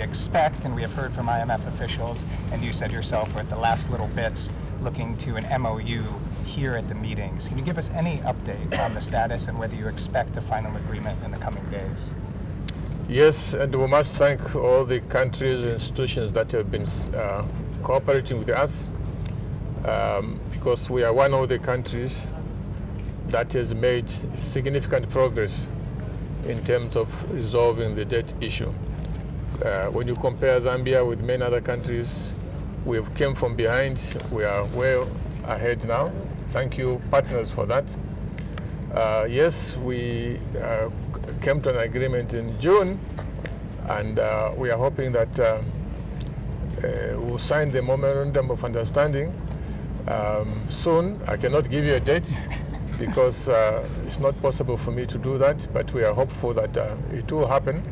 we expect, and we have heard from IMF officials, and you said yourself, we're at the last little bits looking to an MOU here at the meetings. Can you give us any update on the status and whether you expect a final agreement in the coming days? Yes, and we must thank all the countries and institutions that have been uh, cooperating with us um, because we are one of the countries that has made significant progress in terms of resolving the debt issue. Uh, when you compare Zambia with many other countries, we have came from behind. We are well ahead now. Thank you, partners, for that. Uh, yes, we uh, came to an agreement in June, and uh, we are hoping that uh, uh, we'll sign the memorandum of understanding um, soon. I cannot give you a date because uh, it's not possible for me to do that, but we are hopeful that it will happen.